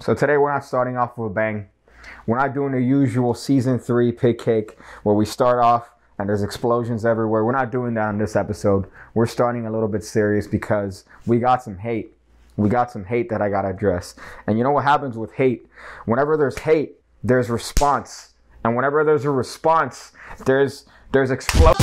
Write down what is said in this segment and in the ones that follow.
So today we're not starting off with a bang. We're not doing the usual season three pig cake where we start off and there's explosions everywhere. We're not doing that in this episode. We're starting a little bit serious because we got some hate. We got some hate that I gotta address. And you know what happens with hate? Whenever there's hate, there's response. And whenever there's a response, there's there's explosion.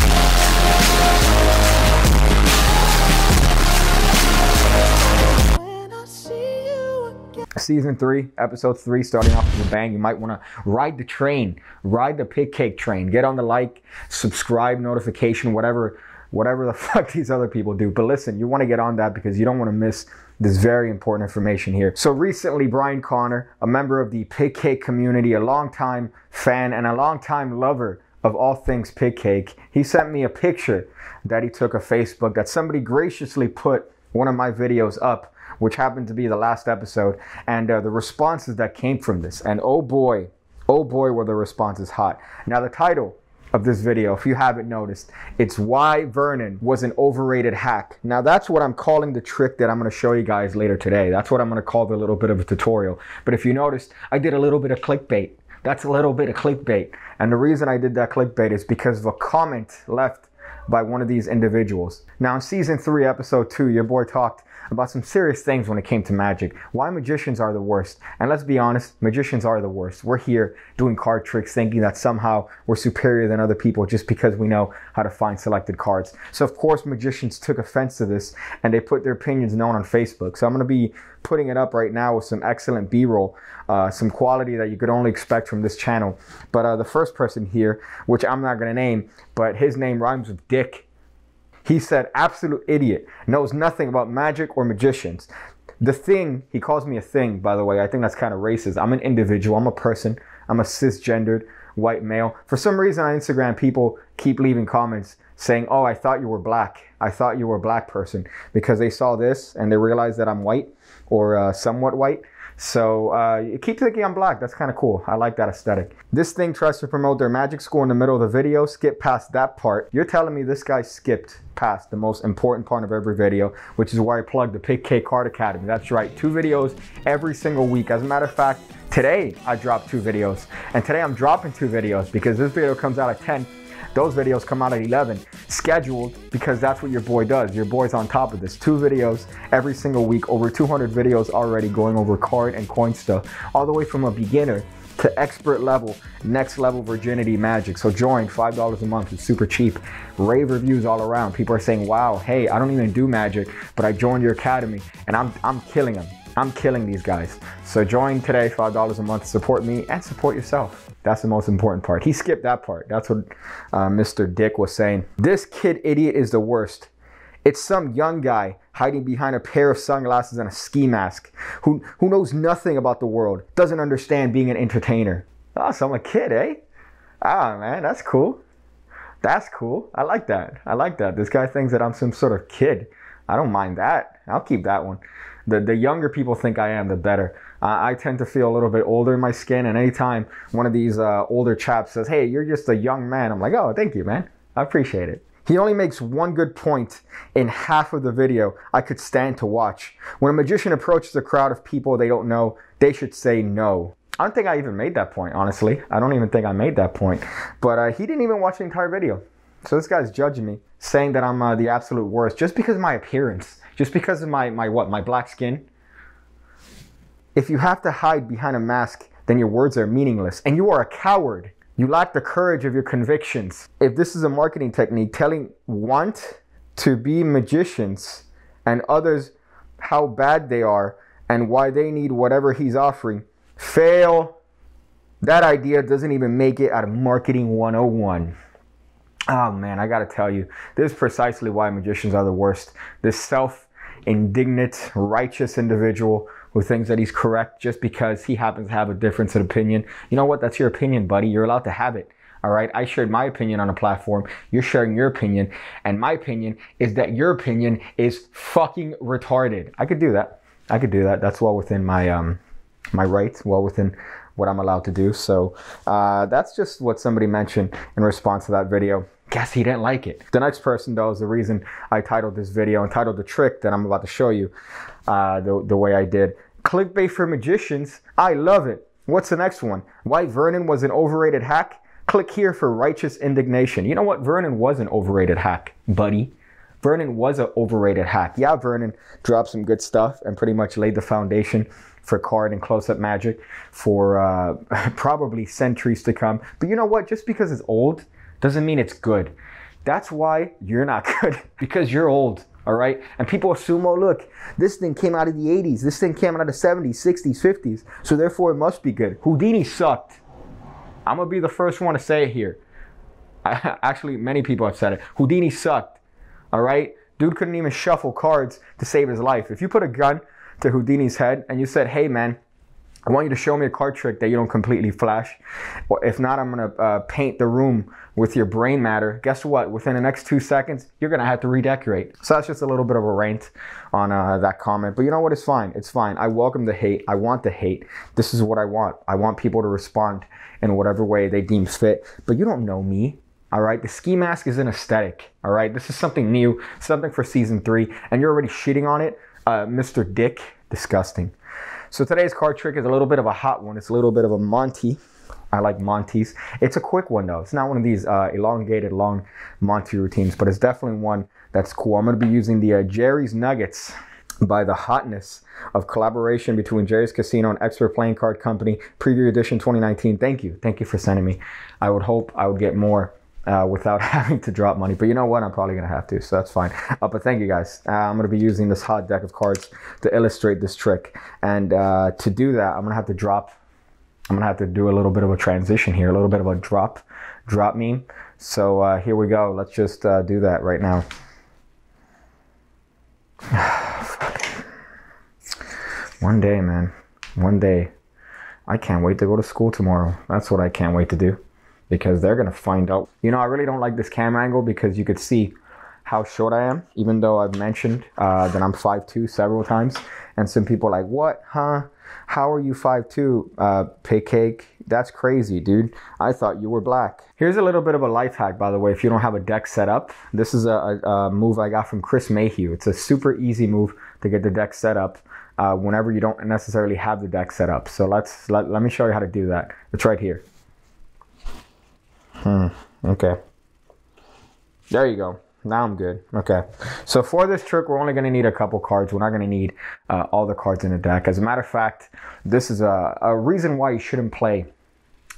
Season three, episode three, starting off with a bang. You might want to ride the train, ride the pig cake train. Get on the like, subscribe, notification, whatever, whatever the fuck these other people do. But listen, you want to get on that because you don't want to miss this very important information here. So recently, Brian Connor, a member of the pig cake community, a longtime fan and a longtime lover of all things pig cake, he sent me a picture that he took of Facebook that somebody graciously put one of my videos up which happened to be the last episode, and uh, the responses that came from this. And oh boy, oh boy, were the responses hot. Now, the title of this video, if you haven't noticed, it's why Vernon was an overrated hack. Now, that's what I'm calling the trick that I'm going to show you guys later today. That's what I'm going to call the little bit of a tutorial. But if you noticed, I did a little bit of clickbait. That's a little bit of clickbait. And the reason I did that clickbait is because of a comment left by one of these individuals. Now, in season three, episode two, your boy talked about some serious things when it came to magic. Why magicians are the worst. And let's be honest, magicians are the worst. We're here doing card tricks thinking that somehow we're superior than other people just because we know how to find selected cards. So of course magicians took offense to this and they put their opinions known on Facebook. So I'm going to be putting it up right now with some excellent B-roll, uh, some quality that you could only expect from this channel. But uh, the first person here, which I'm not going to name, but his name rhymes with Dick he said, absolute idiot, knows nothing about magic or magicians. The thing, he calls me a thing, by the way. I think that's kind of racist. I'm an individual, I'm a person, I'm a cisgendered white male. For some reason on Instagram, people keep leaving comments saying, Oh, I thought you were black. I thought you were a black person because they saw this and they realized that I'm white or uh, somewhat white. So uh, keep thinking I'm black. That's kind of cool. I like that aesthetic. This thing tries to promote their magic school in the middle of the video. Skip past that part. You're telling me this guy skipped past the most important part of every video, which is where I plug the Pig Cake Card Academy. That's right, two videos every single week. As a matter of fact, today I dropped two videos. And today I'm dropping two videos because this video comes out at 10 those videos come out at 11, scheduled because that's what your boy does. Your boy's on top of this. Two videos every single week, over 200 videos already going over card and coin stuff, all the way from a beginner to expert level, next level virginity magic. So join $5 a month. It's super cheap. Rave reviews all around. People are saying, wow, hey, I don't even do magic, but I joined your academy and I'm, I'm killing them. I'm killing these guys. So join today, $5 a month. Support me and support yourself. That's the most important part. He skipped that part. That's what uh, Mr. Dick was saying. This kid idiot is the worst. It's some young guy hiding behind a pair of sunglasses and a ski mask who, who knows nothing about the world, doesn't understand being an entertainer. Oh, so I'm a kid, eh? Ah, man, that's cool. That's cool. I like that. I like that. This guy thinks that I'm some sort of kid. I don't mind that. I'll keep that one. The, the younger people think I am, the better. Uh, I tend to feel a little bit older in my skin, and anytime one of these uh, older chaps says, Hey, you're just a young man, I'm like, Oh, thank you, man. I appreciate it. He only makes one good point in half of the video I could stand to watch. When a magician approaches a crowd of people they don't know, they should say no. I don't think I even made that point, honestly. I don't even think I made that point. But uh, he didn't even watch the entire video. So this guy's judging me, saying that I'm uh, the absolute worst just because of my appearance. Just because of my, my what? My black skin? If you have to hide behind a mask, then your words are meaningless and you are a coward. You lack the courage of your convictions. If this is a marketing technique telling want to be magicians and others how bad they are and why they need whatever he's offering, fail. That idea doesn't even make it out of marketing 101. Oh man, I gotta tell you, this is precisely why magicians are the worst. This self indignant, righteous individual who thinks that he's correct just because he happens to have a difference in opinion. You know what? That's your opinion, buddy. You're allowed to have it. All right. I shared my opinion on a platform. You're sharing your opinion. And my opinion is that your opinion is fucking retarded. I could do that. I could do that. That's well within my, um, my rights, well within what I'm allowed to do. So, uh, that's just what somebody mentioned in response to that video guess he didn't like it. The next person, though, is the reason I titled this video and titled the trick that I'm about to show you uh, the, the way I did. Clickbait for magicians. I love it. What's the next one? Why Vernon was an overrated hack? Click here for righteous indignation. You know what? Vernon was an overrated hack, buddy. Vernon was an overrated hack. Yeah, Vernon dropped some good stuff and pretty much laid the foundation for card and close-up magic for uh, probably centuries to come. But you know what? Just because it's old doesn't mean it's good. That's why you're not good because you're old. All right. And people assume, oh, look, this thing came out of the 80s. This thing came out of the 70s, 60s, 50s. So therefore it must be good. Houdini sucked. I'm to be the first one to say it here. I, actually, many people have said it. Houdini sucked. All right. Dude couldn't even shuffle cards to save his life. If you put a gun to Houdini's head and you said, hey, man, I want you to show me a card trick that you don't completely flash. If not, I'm gonna uh, paint the room with your brain matter. Guess what? Within the next two seconds, you're gonna have to redecorate. So that's just a little bit of a rant on uh, that comment. But you know what? It's fine. It's fine. I welcome the hate. I want the hate. This is what I want. I want people to respond in whatever way they deem fit. But you don't know me. All right, the ski mask is an aesthetic. All right, this is something new, something for season three, and you're already shitting on it, uh, Mr. Dick. Disgusting. So today's card trick is a little bit of a hot one. It's a little bit of a Monty. I like Monty's. It's a quick one though. It's not one of these uh, elongated long Monty routines, but it's definitely one that's cool. I'm to be using the uh, Jerry's Nuggets by the hotness of collaboration between Jerry's Casino and Expert Playing Card Company, preview edition 2019. Thank you. Thank you for sending me. I would hope I would get more uh, without having to drop money. But you know what? I'm probably going to have to, so that's fine. Uh, but thank you guys. Uh, I'm going to be using this hot deck of cards to illustrate this trick. And uh, to do that, I'm going to have to drop, I'm going to have to do a little bit of a transition here, a little bit of a drop, drop meme. So uh, here we go. Let's just uh, do that right now. One day, man. One day. I can't wait to go to school tomorrow. That's what I can't wait to do because they're to find out. You know, I really don't like this camera angle because you could see how short I am, even though I've mentioned uh, that I'm 5'2 several times. And some people are like, what, huh? How are you 5'2, uh, pig cake? That's crazy, dude. I thought you were black. Here's a little bit of a life hack, by the way, if you don't have a deck set up. This is a, a, a move I got from Chris Mayhew. It's a super easy move to get the deck set up uh, whenever you don't necessarily have the deck set up. So let's let, let me show you how to do that. It's right here. Hmm. Okay. There you go. Now I'm good. Okay. So for this trick, we're only going to need a couple cards. We're not going to need uh, all the cards in the deck. As a matter of fact, this is a, a reason why you shouldn't play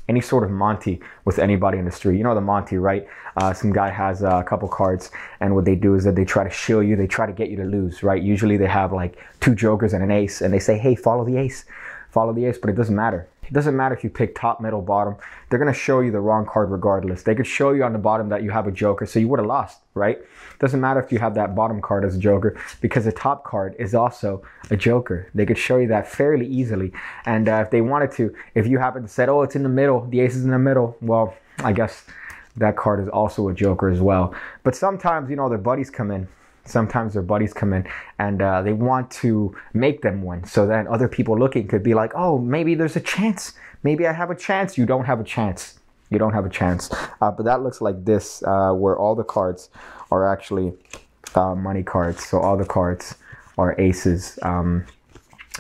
any sort of Monty with anybody in the street. You know the Monty, right? Uh, some guy has a couple cards, and what they do is that they try to shill you. They try to get you to lose, right? Usually they have like two jokers and an ace, and they say, "Hey, follow the ace, follow the ace," but it doesn't matter. It doesn't matter if you pick top, middle, bottom. They're going to show you the wrong card regardless. They could show you on the bottom that you have a joker, so you would have lost, right? It Doesn't matter if you have that bottom card as a joker because the top card is also a joker. They could show you that fairly easily. And uh, if they wanted to, if you happen to say, oh, it's in the middle, the ace is in the middle, well, I guess that card is also a joker as well. But sometimes, you know, their buddies come in sometimes their buddies come in and uh, they want to make them win. So then other people looking could be like, oh, maybe there's a chance. Maybe I have a chance. You don't have a chance. You don't have a chance. Uh, but that looks like this, uh, where all the cards are actually uh, money cards. So all the cards are aces. Um,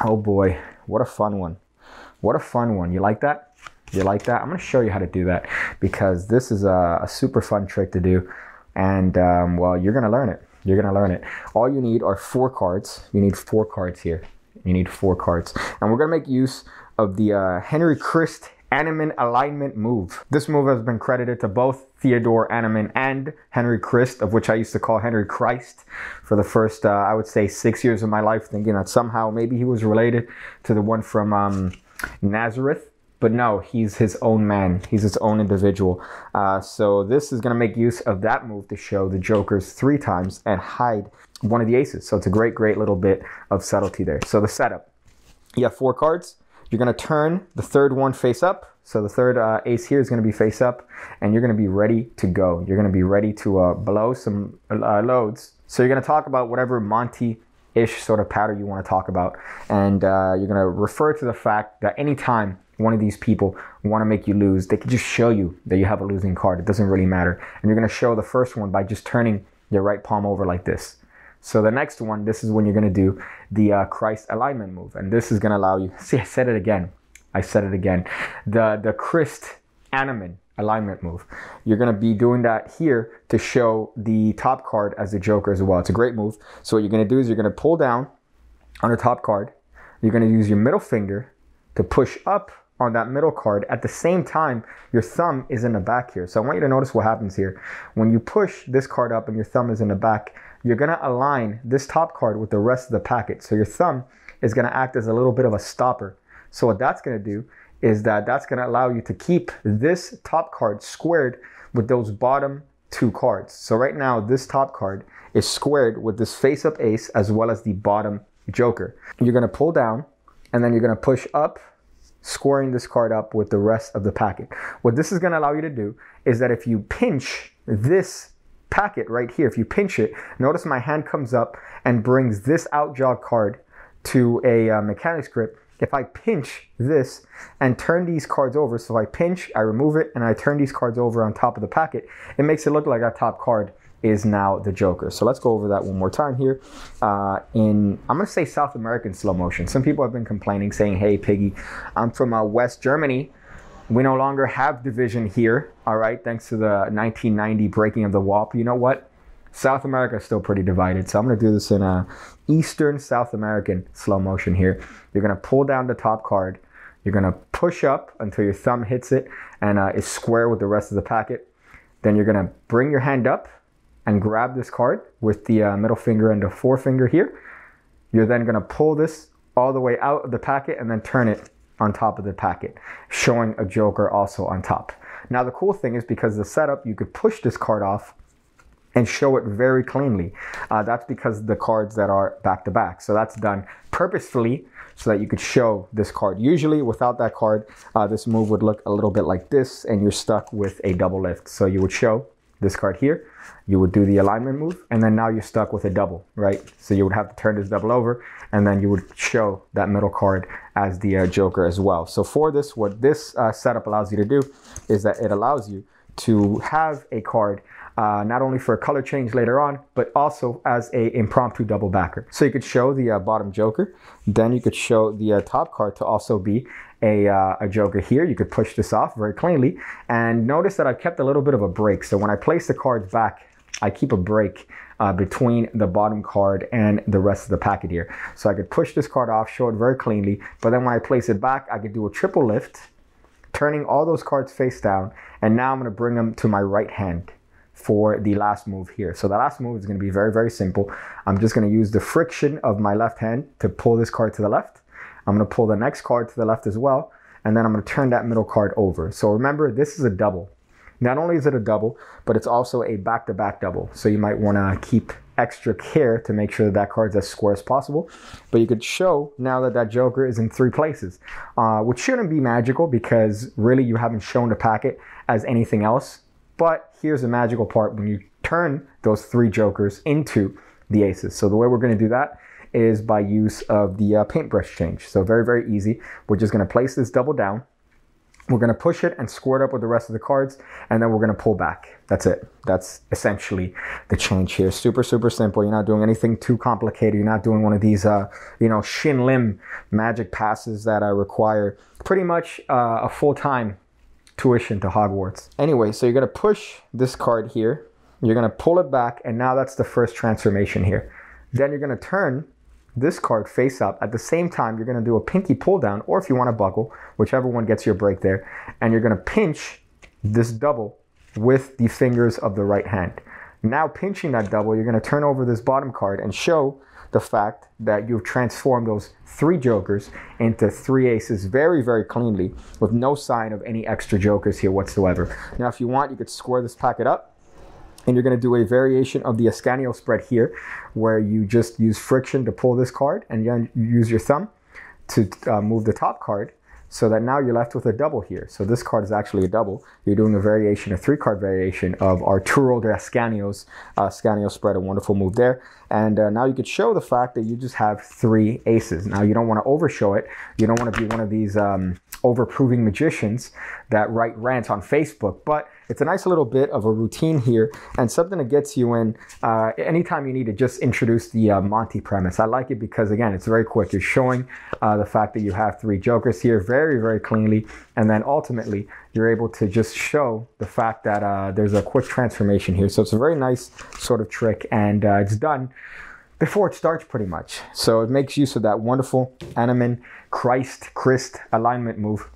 oh boy, what a fun one. What a fun one. You like that? You like that? I'm going to show you how to do that because this is a, a super fun trick to do. And um, well, you're going to learn it. You're going to learn it. All you need are four cards. You need four cards here. You need four cards. And we're going to make use of the uh, Henry Christ Annemann alignment move. This move has been credited to both Theodore Annemann and Henry Christ, of which I used to call Henry Christ for the first, uh, I would say, six years of my life, thinking that somehow maybe he was related to the one from um, Nazareth. But no, he's his own man. He's his own individual. Uh, so this is going to make use of that move to show the jokers three times and hide one of the aces. So it's a great, great little bit of subtlety there. So the setup. You have four cards. You're going to turn the third one face up. So the third uh, ace here is going to be face up, and you're going to be ready to go. You're going to be ready to uh, blow some uh, loads. So you're going to talk about whatever Monty ish sort of pattern you want to talk about. And uh, you're going to refer to the fact that anytime one of these people want to make you lose, they can just show you that you have a losing card. It doesn't really matter. And you're going to show the first one by just turning your right palm over like this. So the next one, this is when you're going to do the uh, Christ alignment move. And this is going to allow you, see, I said it again. I said it again. The, the Christ Annemann alignment move. You're going to be doing that here to show the top card as the joker as well. It's a great move. So what you're going to do is you're going to pull down on the top card. You're going to use your middle finger to push up on that middle card. At the same time, your thumb is in the back here. So I want you to notice what happens here. When you push this card up and your thumb is in the back, you're going to align this top card with the rest of the packet. So your thumb is going to act as a little bit of a stopper. So what that's going to do is that that's going to allow you to keep this top card squared with those bottom two cards. So right now, this top card is squared with this face up ace as well as the bottom joker. You're going to pull down and then you're going to push up scoring this card up with the rest of the packet. What this is going to allow you to do is that if you pinch this packet right here, if you pinch it, notice my hand comes up and brings this outjogged card to a uh, mechanics grip. If I pinch this and turn these cards over, so I pinch, I remove it, and I turn these cards over on top of the packet, it makes it look like a top card is now the Joker. So let's go over that one more time here. Uh, in I'm gonna say South American slow motion. Some people have been complaining, saying, "Hey, Piggy, I'm from uh, West Germany. We no longer have division here. All right, thanks to the 1990 breaking of the wall. But you know what? South America is still pretty divided. So I'm gonna do this in a Eastern South American slow motion here. You're gonna pull down the top card. You're gonna push up until your thumb hits it and uh, is square with the rest of the packet. Then you're gonna bring your hand up and grab this card with the uh, middle finger and the forefinger here. You're then to pull this all the way out of the packet and then turn it on top of the packet, showing a joker also on top. Now the cool thing is because the setup, you could push this card off and show it very cleanly. Uh, that's because the cards that are back to back. So that's done purposefully so that you could show this card. Usually without that card, uh, this move would look a little bit like this and you're stuck with a double lift. So you would show this card here, you would do the alignment move, and then now you're stuck with a double, right? So you would have to turn this double over, and then you would show that middle card as the uh, joker as well. So for this, what this uh, setup allows you to do is that it allows you to have a card uh, not only for a color change later on, but also as a impromptu double backer. So you could show the uh, bottom joker, then you could show the uh, top card to also be a, uh, a joker here. You could push this off very cleanly. And notice that I've kept a little bit of a break. So when I place the cards back, I keep a break uh, between the bottom card and the rest of the packet here. So I could push this card off, show it very cleanly. But then when I place it back, I could do a triple lift, turning all those cards face down. And now I'm going to bring them to my right hand for the last move here. So the last move is going to be very, very simple. I'm just going to use the friction of my left hand to pull this card to the left. I'm going to pull the next card to the left as well. And then I'm going to turn that middle card over. So remember, this is a double. Not only is it a double, but it's also a back-to-back double. So you might want to keep extra care to make sure that that card's as square as possible. But you could show now that that joker is in three places, uh, which shouldn't be magical because really you haven't shown the packet as anything else. But here's the magical part when you turn those three jokers into the aces. So the way we're going to do that is by use of the uh, paintbrush change. So very, very easy. We're just going to place this double down. We're going to push it and score it up with the rest of the cards, and then we're going to pull back. That's it. That's essentially the change here. Super, super simple. You're not doing anything too complicated. You're not doing one of these, uh, you know, shin lim magic passes that uh, require pretty much uh, a full-time tuition to Hogwarts. Anyway, so you're going to push this card here. You're going to pull it back, and now that's the first transformation here. Then you're going to turn this card face up. At the same time, you're going to do a pinky pull down, or if you want to buckle, whichever one gets your break there, and you're going to pinch this double with the fingers of the right hand. Now pinching that double, you're going to turn over this bottom card and show the fact that you've transformed those three jokers into three aces very, very cleanly with no sign of any extra jokers here whatsoever. Now, if you want, you could square this packet up and you're going to do a variation of the Ascanio spread here, where you just use friction to pull this card, and you use your thumb to uh, move the top card, so that now you're left with a double here. So this card is actually a double. You're doing a variation, a three card variation of Arturo de Ascanio's uh, Ascanio spread, a wonderful move there. And uh, now you could show the fact that you just have three aces. Now you don't want to overshow it. You don't want to be one of these um, overproving magicians that right rant on Facebook, but it's a nice little bit of a routine here and something that gets you in uh, anytime you need to just introduce the uh, Monty premise. I like it because, again, it's very quick. You're showing uh, the fact that you have three Jokers here very, very cleanly. And then ultimately, you're able to just show the fact that uh, there's a quick transformation here. So it's a very nice sort of trick and uh, it's done before it starts pretty much. So it makes use of that wonderful Annemann Christ Christ alignment move.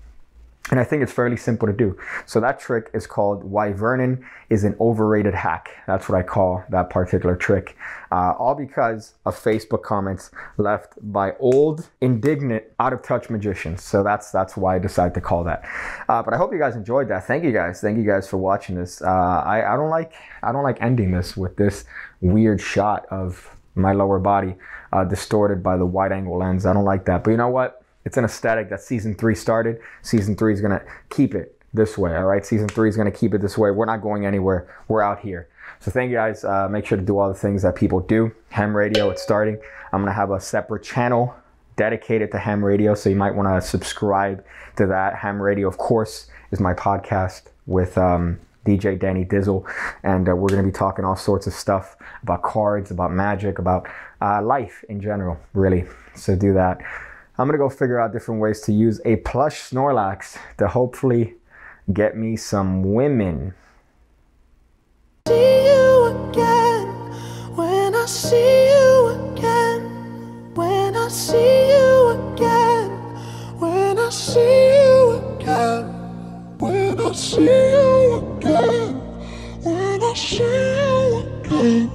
And I think it's fairly simple to do. So that trick is called Why Vernon is an overrated hack. That's what I call that particular trick. Uh, all because of Facebook comments left by old, indignant, out of touch magicians. So that's that's why I decided to call that. Uh, but I hope you guys enjoyed that. Thank you guys. Thank you guys for watching this. Uh, I, I don't like I don't like ending this with this weird shot of my lower body uh, distorted by the wide angle lens. I don't like that. But you know what? It's an aesthetic that season three started. Season three is going to keep it this way. All right. Season three is going to keep it this way. We're not going anywhere. We're out here. So thank you guys. Uh, make sure to do all the things that people do. Ham Radio, it's starting. I'm going to have a separate channel dedicated to ham radio. So you might want to subscribe to that. Ham Radio, of course, is my podcast with um, DJ Danny Dizzle. And uh, we're going to be talking all sorts of stuff about cards, about magic, about uh, life in general, really. So do that. I'm gonna go figure out different ways to use a plush Snorlax to hopefully get me some women. See you again when I see you again. When I see you again. When I see you again. When I see you again. When I see you again.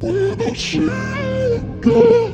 When I see you again.